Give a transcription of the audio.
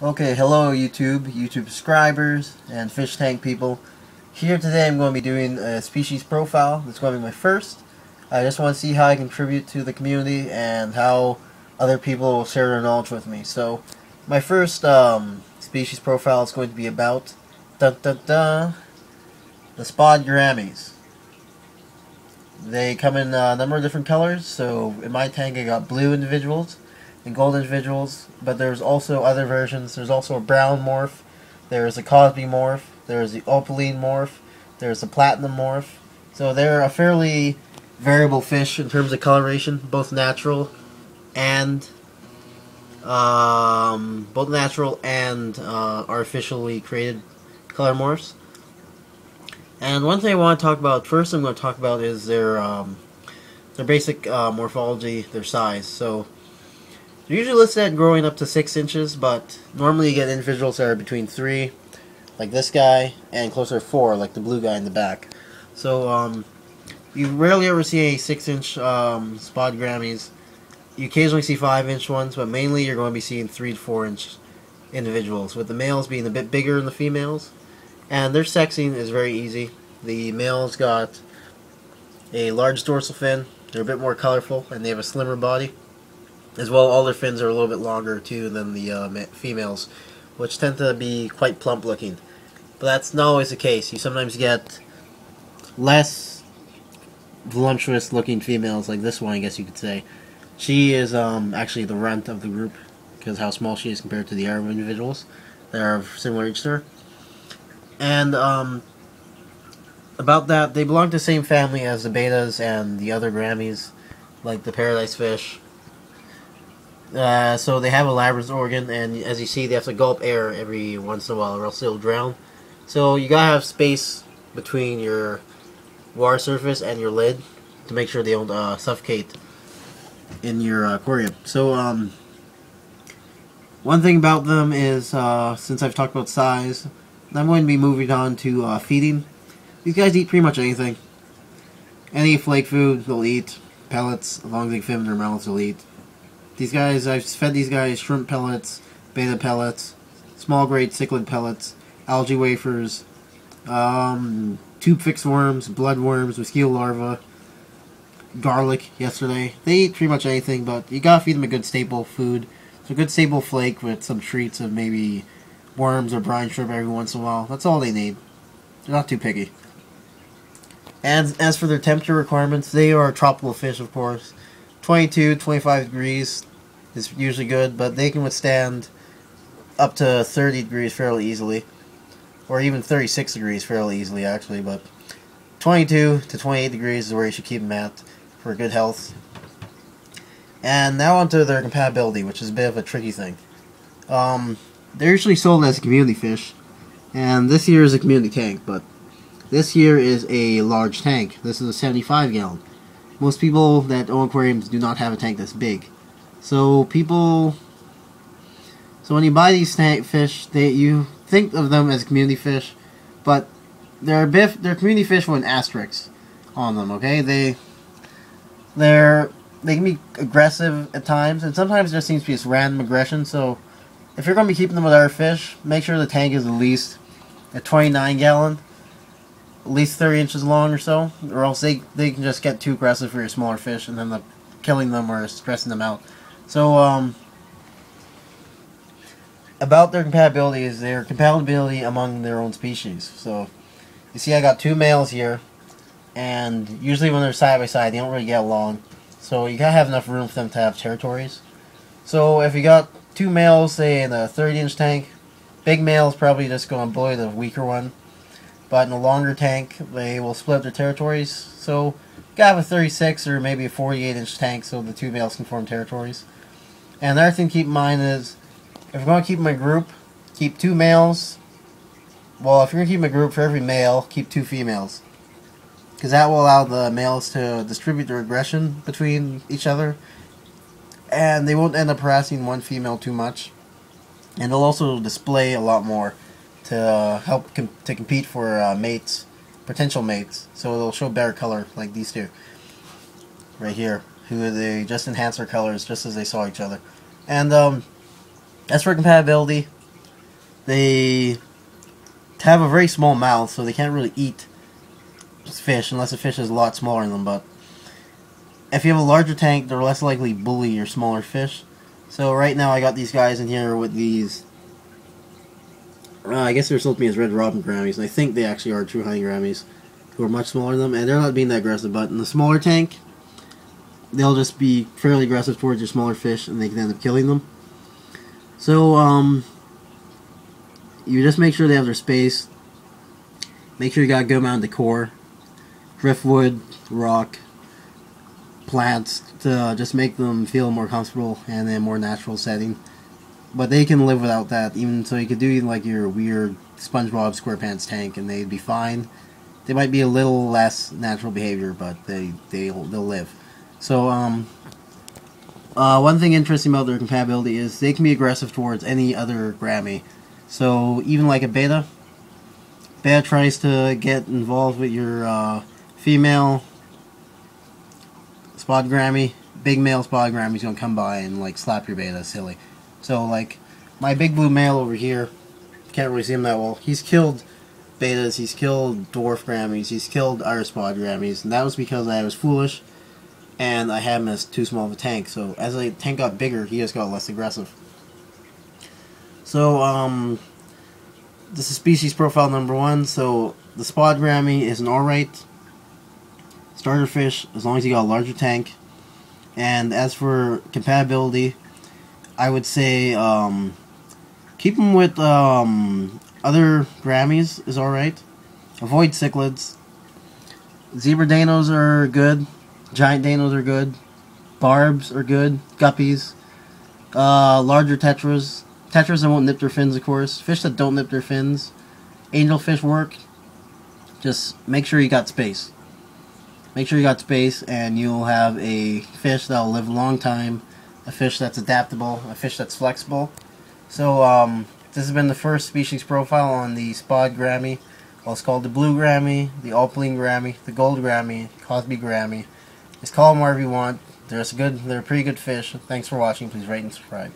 Okay, hello YouTube, YouTube subscribers, and fish tank people. Here today I'm going to be doing a species profile. This is going to be my first. I just want to see how I contribute to the community and how other people will share their knowledge with me. So, my first um, species profile is going to be about dun, dun, dun, the spotted gouramis. They come in a number of different colors, so in my tank I got blue individuals gold individuals, but there's also other versions. There's also a brown morph, there's a Cosby morph, there's the opaline morph, there's a platinum morph. So they're a fairly variable fish in terms of coloration, both natural and um, both natural and uh, artificially created color morphs. And one thing I want to talk about first, I'm going to talk about is their um, their basic uh, morphology, their size. So usually listed growing up to six inches, but normally you get individuals that are between three, like this guy, and closer to four, like the blue guy in the back. So um, you rarely ever see a six-inch um, spotted gouramis. You occasionally see five-inch ones, but mainly you're going to be seeing three to four-inch individuals, with the males being a bit bigger than the females. And their sexing is very easy. The male's got a large dorsal fin. They're a bit more colorful, and they have a slimmer body. As well, all their fins are a little bit longer too than the uh, females, which tend to be quite plump looking. But that's not always the case. You sometimes get less voluptuous looking females, like this one, I guess you could say. She is um, actually the runt of the group because how small she is compared to the other individuals that are of similar age to her. And um, about that, they belong to the same family as the bettas and the other gouramis, like the paradise fish. Uh, so they have a labyrinth organ, and as you see, they have to gulp air every once in a while, or else they'll drown. So you gotta have space between your water surface and your lid to make sure they don't uh, suffocate in your uh, aquarium. So um, one thing about them is, uh, since I've talked about size, I'm going to be moving on to uh, feeding. These guys eat pretty much anything. Any flake food they'll eat. Pellets, as long as they fit in their mouths, they'll eat. These guys, I've fed these guys shrimp pellets, betta pellets, small grade cichlid pellets, algae wafers, um, tubifex worms, blood worms, mosquito larvae, garlic yesterday. They eat pretty much anything, but you gotta feed them a good staple food. So a good staple flake with some treats of maybe worms or brine shrimp every once in a while. That's all they need. They're not too picky. And as for their temperature requirements, they are tropical fish, of course. 22, 25 degrees is usually good, but they can withstand up to 30 degrees fairly easily. Or even 36 degrees fairly easily, actually, but 22 to 28 degrees is where you should keep them at for good health. And now onto their compatibility, which is a bit of a tricky thing. Um, they're usually sold as a community fish, and this here is a community tank, but this here is a large tank. This is a 75 gallon. Most people that own aquariums do not have a tank this big. So people, so when you buy these tank fish, they you think of them as community fish, but they're bit, they're community fish with an asterisk on them. Okay, they they're they can be aggressive at times, and sometimes there seems to be this random aggression. So if you're going to be keeping them with our fish, make sure the tank is at least a 29 gallon, at least 30 inches long or so, or else they, they can just get too aggressive for your smaller fish and then the killing them or stressing them out. So, um, about their compatibility is their compatibility among their own species. So, you see I got two males here, and usually when they're side by side, they don't really get along. So you gotta have enough room for them to have territories. So if you got two males, say in a 30 inch tank. Big male is probably just to bully the weaker one. But in a longer tank, they will split their territories. So, have a 36 or maybe a 48 inch tank so the two males can form territories. And the other thing to keep in mind is, if you're going to keep my group, keep two males. Well, if you're going to keep a group for every male, keep two females. Because that will allow the males to distribute their aggression between each other and they won't end up harassing one female too much. And they'll also display a lot more to help com to compete for uh, mates, potential mates. So they'll show better color, like these two, right here, who they just enhance their colors just as they saw each other. And um, as for compatibility, they have a very small mouth, so they can't really eat fish unless the fish is a lot smaller than them. But if you have a larger tank, they're less likely to bully your smaller fish. So right now I got these guys in here with these. Uh, I guess they're supposed to be as red robin Gouramis, and I think they actually are true honey Gouramis, who are much smaller than them, and they're not being that aggressive. But in the smaller tank, they'll just be fairly aggressive towards your smaller fish, and they can end up killing them. So um, you just make sure they have their space. Make sure you got a good amount of decor, driftwood, rock, plants to just make them feel more comfortable and in a more natural setting. But they can live without that, even so you could do like your weird SpongeBob SquarePants tank, and they'd be fine. They might be a little less natural behavior, but they they they'll live. So um, uh, one thing interesting about their compatibility is they can be aggressive towards any other Gourami. So even like a betta, betta tries to get involved with your uh, female spot Gourami, big male spot Gourami's gonna come by and like slap your betta silly. So like my big blue male over here, can't really see him that well. He's killed bettas, he's killed dwarf Gouramis, he's killed Iris Pod Gouramis, and that was because I was foolish and I had him as too small of a tank. So as the tank got bigger, he just got less aggressive. So um, this is species profile number one. So the spot Gourami is an alright starter fish as long as you got a larger tank. And as for compatibility, I would say um, keep them with um, other Gouramis is alright. Avoid cichlids. Zebra Danos are good. Giant Danos are good. Barbs are good. Guppies. Uh, larger Tetras. Tetras that won't nip their fins, of course. Fish that don't nip their fins. Angelfish work. Just make sure you got space. Make sure you got space and you'll have a fish that'll live a long time. A fish that's adaptable. A fish that's flexible. So, um, this has been the first species profile on the spod Gourami. Well, it's called the Blue Gourami, the Opaline Gourami, the Gold Gourami, Cosby Gourami. Just call them wherever you want. They're good. They're a pretty good fish. Thanks for watching. Please rate and subscribe.